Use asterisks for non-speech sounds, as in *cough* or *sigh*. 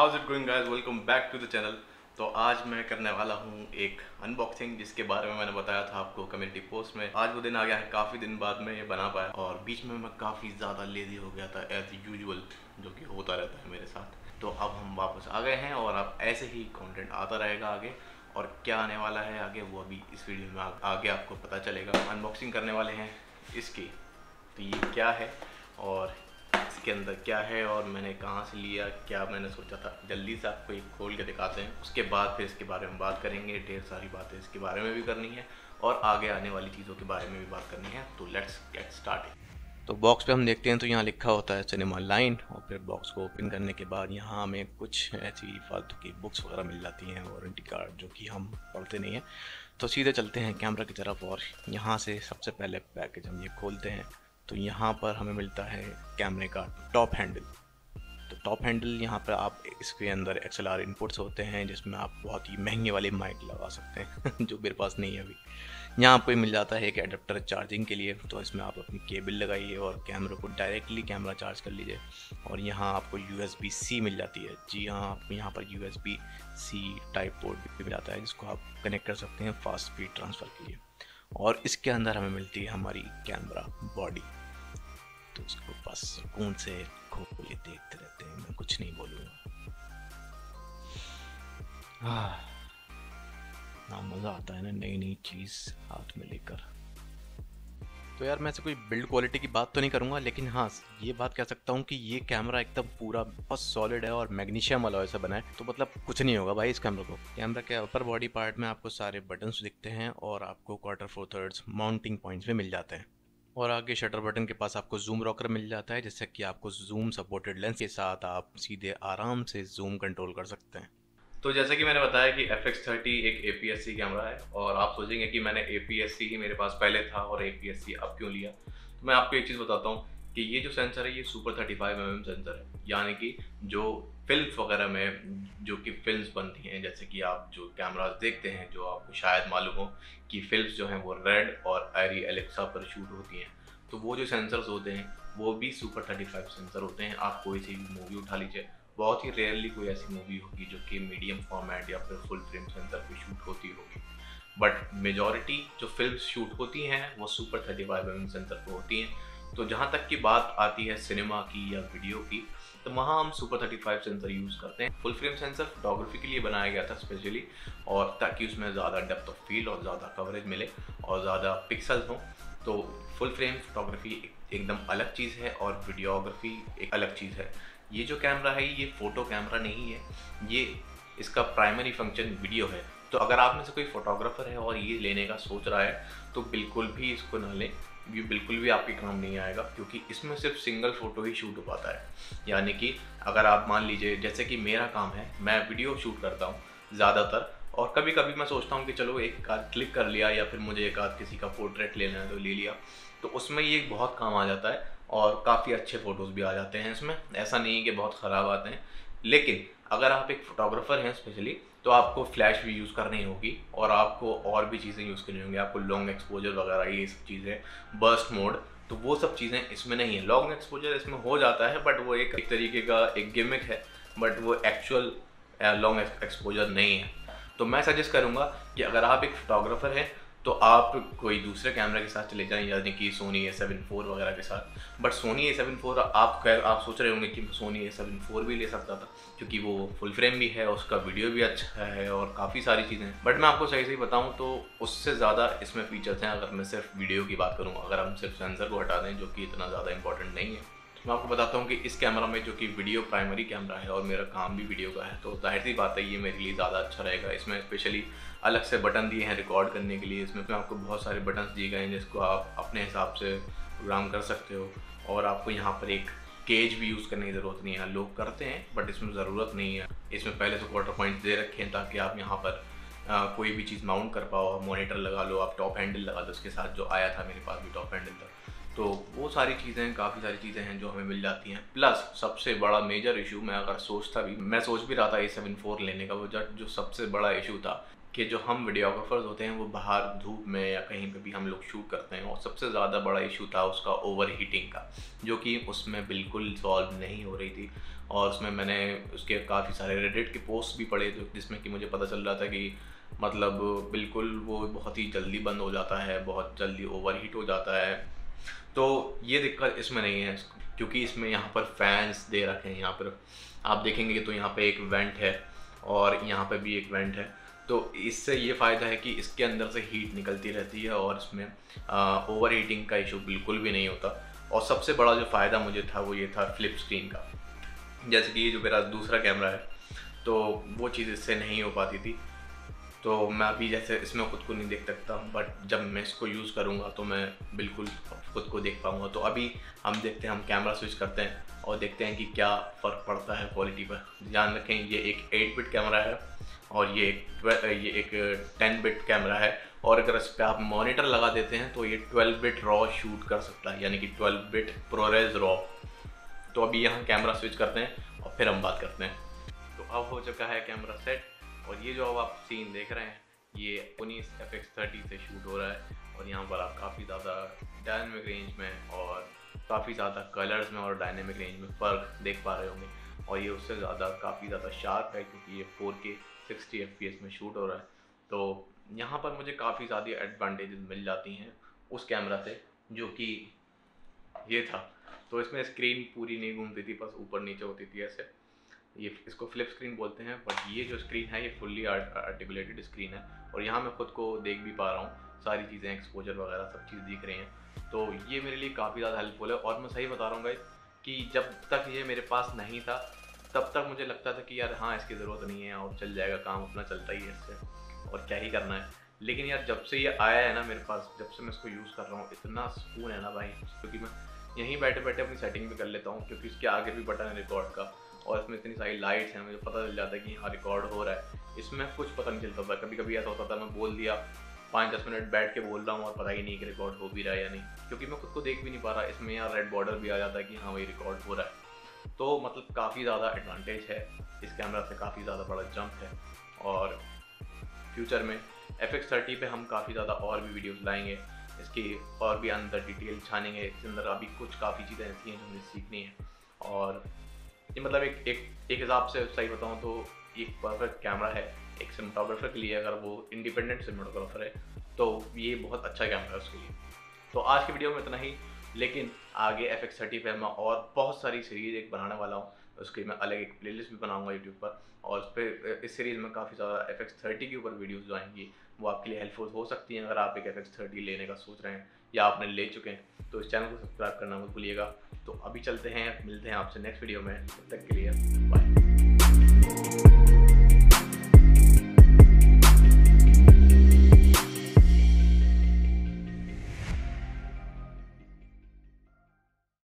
How's it going guys welcome back to the channel तो आज मैं करने वाला हूँ एक अनबॉक्सिंग जिसके बारे में मैंने बताया था आपको कम्युनिटी पोस्ट में। आज वो दिन आ गया है, काफ़ी दिन बाद में ये बना पाया। और बीच में मैं काफ़ी ज़्यादा लेजी हो गया था एज यूजल जो कि होता रहता है मेरे साथ। तो अब हम वापस आ गए हैं और अब ऐसे ही कंटेंट आता रहेगा आगे। और क्या आने वाला है आगे, वो अभी इस वीडियो में आगे आपको पता चलेगा। अनबॉक्सिंग करने वाले हैं इसकी। तो ये क्या है? और इसके अंदर क्या है और मैंने कहाँ से लिया, क्या मैंने सोचा था। जल्दी से आपको एक खोल के दिखाते हैं। उसके बाद फिर इसके बारे में बात करेंगे, ढेर सारी बातें इसके बारे में भी करनी है और आगे आने वाली चीज़ों के बारे में भी बात करनी है। तो लेट्स गेट स्टार्ट तो बॉक्स पे हम देखते हैं तो यहाँ लिखा होता है सिनेमा लाइन और फिर बॉक्स को ओपन करने के बाद यहाँ हमें कुछ ऐसी फालतू की बुक्स वगैरह मिल जाती हैं वारंटी कार्ड जो कि हम पढ़ते नहीं हैं। तो सीधे चलते हैं कैमरा की तरफ़ और यहाँ से सबसे पहले पैकेज हम ये खोलते हैं। तो यहाँ पर हमें मिलता है कैमरे का टॉप हैंडल। तो टॉप हैंडल यहाँ पर आप इसके अंदर एक्स एल आर इनपुट्स होते हैं, जिसमें आप बहुत ही महँगे वाले माइक लगा सकते हैं, *laughs* जो मेरे पास नहीं है अभी। यहाँ आपको मिल जाता है एक एडेप्टर चार्जिंग के लिए तो इसमें आप अपनी केबल लगाइए और कैमरे को डायरेक्टली कैमरा चार्ज कर लीजिए। और यहाँ आपको यू सी मिल जाती है। जी हाँ आपको यहाँ पर यू सी टाइप पोर्ट भी मिल जाता है, जिसको आप कनेक्ट कर सकते हैं फास्ट स्पीड ट्रांसफ़र के लिए। और इसके अंदर हमें मिलती है हमारी कैमरा बॉडी तो उसको बस सुकून से खोले देखते रहते हैं। मैं कुछ नहीं बोलूँगा। ना मज़ा आता है ना नई नई चीज़ हाथ में लेकर। तो यार, मैं से कोई बिल्ड क्वालिटी की बात तो नहीं करूँगा, लेकिन हाँ ये बात कह सकता हूँ कि ये कैमरा एकदम पूरा बहुत सॉलिड है और मैग्नीशियम वाला ऐसा बना है। तो मतलब कुछ नहीं होगा भाई इस कैमरा को। कैमरा के अपर बॉडी पार्ट में आपको सारे बटन्स दिखते हैं और आपको quarter four thirds mounting points में मिल जाते हैं। और आगे शटर बटन के पास आपको जूम रॉकर मिल जाता है, जिससे कि आपको जूम सपोर्टेड लेंस के साथ आप सीधे आराम से जूम कंट्रोल कर सकते हैं। तो जैसे कि मैंने बताया कि एफ़ एक्स थर्टी एक A P S C camera है, और आप सोचेंगे कि मैंने ए पी एस सी ही मेरे पास पहले था और ए पी एस सी अब क्यों लिया? तो मैं आपको एक चीज़ बताता हूँ कि ये जो सेंसर है, ये super thirty five M M sensor है, यानी कि जो फ़िल्म वगैरह में जो कि फिल्म्स बनती हैं, जैसे कि आप जो कैमराज देखते हैं, जो आपको शायद मालूम हो कि फ़िल्म जो हैं वो रेड और एरी एलेक्सा पर शूट होती हैं। तो वो जो सेंसर्स होते हैं, वो भी सुपर थर्टी फाइव सेंसर होते हैं। आप कोई सी भी मूवी उठा लीजिए, बहुत ही रेयरली कोई ऐसी मूवी होगी जो कि मीडियम फॉर्मेट या फिर फुल फ्रेम सेंसर पर शूट होती होगी। बट मेजॉरिटी जो फ़िल्म शूट होती हैं, वो super thirty five M sensor पर होती हैं। तो जहाँ तक की बात आती है सिनेमा की या वीडियो की तो वहाँ हम super thirty five sensor use करते हैं। फुल फ्रेम सेंसर फोटोग्राफी के लिए बनाया गया था स्पेशली और ताकि उसमें ज़्यादा डेप्थ ऑफ़ फ़ील्ड और ज़्यादा कवरेज मिले और ज़्यादा पिक्सल्स हों। तो फुल फ्रेम फोटोग्राफी एकदम अलग चीज़ है और वीडियोग्राफी एक अलग चीज़ है। ये जो कैमरा है, ये फ़ोटो कैमरा नहीं है। ये इसका प्राइमरी फ़ंक्शन वीडियो है। तो अगर आप में से कोई फोटोग्राफर है और ये लेने का सोच रहा है तो बिल्कुल भी इसको ना लें। ये बिल्कुल भी आपके काम नहीं आएगा, क्योंकि इसमें सिर्फ़ सिंगल फ़ोटो ही शूट हो पाता है। यानी कि अगर आप मान लीजिए, जैसे कि मेरा काम है, मैं वीडियो शूट करता हूँ ज़्यादातर, और कभी कभी मैं सोचता हूँ कि चलो एक आध क्लिक कर लिया, या फिर मुझे एक आध किसी का पोर्ट्रेट लेना है तो ले लिया। तो उसमें ये बहुत काम आ जाता है, और काफ़ी अच्छे फ़ोटोज़ भी आ जाते हैं इसमें। ऐसा नहीं है कि बहुत ख़राब आते हैं, लेकिन अगर आप एक फ़ोटोग्राफ़र हैं स्पेशली तो आपको फ्लैश भी यूज़ करनी होगी और आपको और भी चीज़ें यूज़ करनी होंगी। आपको लॉन्ग एक्सपोजर वगैरह ये सब चीज़ें बर्स्ट मोड तो वो सब चीज़ें इसमें नहीं है। लॉन्ग एक्सपोजर इसमें हो जाता है बट वो एक, एक तरीके का एक गेमिक है बट वो एक्चुअल लॉन्ग एक्सपोजर नहीं है। तो मैं सजेस्ट करूँगा कि अगर आप एक फोटोग्राफर हैं तो आप कोई दूसरे कैमरा के साथ चले जाएँ यानी कि सोनी ए सेवन फोर वगैरह के साथ। But Sony A seven four आप खैर, आप सोच रहे होंगे कि सोनी ए सेवन फोर भी ले सकता था, क्योंकि वो फुल फ्रेम भी है, उसका वीडियो भी अच्छा है और काफ़ी सारी चीज़ें हैं। बट मैं आपको सही सही बताऊँ तो उससे ज़्यादा इसमें फीचर्स हैं, अगर मैं सिर्फ़ वीडियो की बात करूँ, अगर हम सिर्फ़ सेंसर को हटा दें, जो कि इतना ज़्यादा इंपॉर्टेंट नहीं है। मैं आपको बताता हूँ कि इस कैमरा में जो कि वीडियो प्राइमरी कैमरा है और मेरा काम भी वीडियो का है तो ज़ाहिर सी बात है ये मेरे लिए ज़्यादा अच्छा रहेगा। इसमें स्पेशली अलग से बटन दिए हैं रिकॉर्ड करने के लिए। इसमें आपको बहुत सारे बटन दिए गए हैं जिसको आप अपने हिसाब से प्रोग्राम कर सकते हो। और आपको यहाँ पर एक केज भी यूज़ करने की ज़रूरत नहीं है। लोग करते हैं बट इसमें ज़रूरत नहीं है। इसमें पहले से क्वार्टर पॉइंट दे रखे हैं ताकि आप यहाँ पर आ, कोई भी चीज़ माउंट कर पाओ। मोनीटर लगा लो आप टॉप हैंडल लगा दो। उसके साथ जो आया था मेरे पास भी टॉप हैंडल था। तो वो सारी चीज़ें हैं काफ़ी सारी चीज़ें हैं जो हमें मिल जाती हैं। प्लस सबसे बड़ा मेजर इशू मैं अगर सोचता भी मैं सोच भी रहा था ए सेवन फोर लेने का। वो जो सबसे बड़ा इशू था कि जो हम वीडियोग्राफर्स होते हैं, वो बाहर धूप में या कहीं पे भी हम लोग शूट करते हैं, और सबसे ज़्यादा बड़ा इशू था उसका ओवर हीटिंग का, जो कि उसमें बिल्कुल सॉल्व नहीं हो रही थी। और उसमें मैंने उसके काफ़ी सारे रेडिट के पोस्ट भी पढ़े, जो जिसमें कि मुझे पता चल रहा था कि मतलब बिल्कुल वो बहुत ही जल्दी बंद हो जाता है, बहुत जल्दी ओवर हीट हो जाता है। तो ये दिक्कत इसमें नहीं है, क्योंकि इसमें यहाँ पर फैंस दे रखे हैं, यहाँ पर। आप देखेंगे तो यहाँ पर एक वेंट है, और यहाँ पर भी एक वेंट है। तो इससे ये फ़ायदा है कि इसके अंदर से हीट निकलती रहती है और इसमें ओवर हीटिंग का इशू बिल्कुल भी नहीं होता। और सबसे बड़ा जो फ़ायदा मुझे था वो ये था फ्लिप स्क्रीन का। जैसे कि ये जो मेरा दूसरा कैमरा है तो वो चीज़ इससे नहीं हो पाती थी। तो मैं अभी जैसे इसमें खुद को नहीं देख सकता बट जब मैं इसको यूज़ करूँगा तो मैं बिल्कुल खुद को देख पाऊँगा। तो अभी हम देखते हैं, हम कैमरा स्विच करते हैं और देखते हैं कि क्या फ़र्क पड़ता है क्वालिटी पर। ध्यान रखें, ये एक 8 बिट कैमरा है और ये एक ये एक टेन बिट कैमरा है। और अगर इस पर आप मॉनिटर लगा देते हैं तो ये 12 बिट रॉ शूट कर सकता है, यानी कि 12 बिट प्रोरेज रॉ तो अभी यहाँ कैमरा स्विच करते हैं और फिर हम बात करते हैं। तो अब हो चुका है कैमरा सेट और ये जो अब आप सीन देख रहे हैं, ये उन्नीस एफ़ एक्स थर्टी से शूट हो रहा है और यहाँ पर आप काफ़ी ज़्यादा डायनेमिक रेंज में और काफ़ी ज़्यादा कलर्स में और डायनेमिक रेंज में फ़र्क देख पा रहे होंगे। और ये उससे ज़्यादा काफ़ी ज़्यादा शार्प है क्योंकि ये four K sixty F P S में शूट हो रहा है। तो यहाँ पर मुझे काफ़ी ज़्यादा एडवांटेजेस मिल जाती हैं उस कैमरा से जो कि ये था। तो इसमें स्क्रीन पूरी नहीं घूमती थी, बस ऊपर नीचे होती थी ऐसे। ये इसको फ्लिप स्क्रीन बोलते हैं बट ये जो स्क्रीन है, ये फुल्ली आर्टिकुलेटेड स्क्रीन है। और यहाँ मैं खुद को देख भी पा रहा हूँ, सारी चीज़ें एक्सपोजर वगैरह सब चीज़ दिख रही हैं। तो ये मेरे लिए काफ़ी ज़्यादा हेल्पफुल है। और मैं सही बता रहा हूँ भाई कि जब तक ये मेरे पास नहीं था, तब तक मुझे लगता था कि यार हाँ इसकी ज़रूरत नहीं है, और चल जाएगा, काम अपना चलता ही है इससे, और क्या ही करना है। लेकिन यार, जब से ये आया है ना मेरे पास, जब से मैं इसको यूज़ कर रहा हूँ, इतना सुकून है ना भाई, क्योंकि मैं यहीं बैठे बैठे अपनी सेटिंग भी कर लेता हूँ, क्योंकि इसके आगे भी बटन है रिकॉर्ड का। और इसमें इतनी सारी लाइट्स हैं, मुझे पता चल जाता है कि हाँ रिकॉर्ड हो रहा है। इसमें कुछ पता नहीं चलता था कभी कभी ऐसा होता था, मैं बोल दिया पाँच दस मिनट बैठ के बोल रहा हूँ और पता ही नहीं कि रिकॉर्ड हो भी रहा है या नहीं, क्योंकि मैं खुद को देख भी नहीं पा रहा। इसमें यार रेड बॉर्डर भी आ जाता है कि हाँ भाई रिकॉर्ड हो रहा है। तो मतलब काफ़ी ज़्यादा एडवांटेज है, इस कैमरा से काफ़ी ज़्यादा बड़ा जंप है। और फ्यूचर में एफ़ एक्स थर्टी पर हम काफ़ी ज़्यादा और भी वीडियोज़ लाएँगे, इसकी और भी अंदर डिटेल छानेंगे, इसके अंदर अभी कुछ काफ़ी चीज़ें ऐसी हैं जो हमें सीखनी है। और ये मतलब एक एक एक हिसाब से सही बताऊँ तो एक परफेक्ट कैमरा है, एक सिनेमाटोग्राफर के लिए अगर वो इंडिपेंडेंट सिनेमाटोग्राफर है तो ये बहुत अच्छा कैमरा है उसके लिए। तो आज की वीडियो में इतना ही, लेकिन आगे एफ़ एक्स थर्टी पर मैं और बहुत सारी सीरीज़ एक बनाने वाला हूँ, उसकी मैं अलग एक प्लेलिस्ट भी बनाऊँगा यूट्यूब पर, और उस पर इस सीरीज़ में काफ़ी ज़्यादा एफ़ एक्स थर्टी के ऊपर वीडियोज़ जो आएँगी, वो आपके लिए हेल्पफुल हो सकती हैं, अगर आप एक एफ़ एक्स थर्टी लेने का सोच रहे हैं। या आपने ले चुके हैं तो इस चैनल को सब्सक्राइब करना मत भूलिएगा। तो अभी चलते हैं, मिलते हैं आपसे नेक्स्ट वीडियो में। तब तक के लिए बाय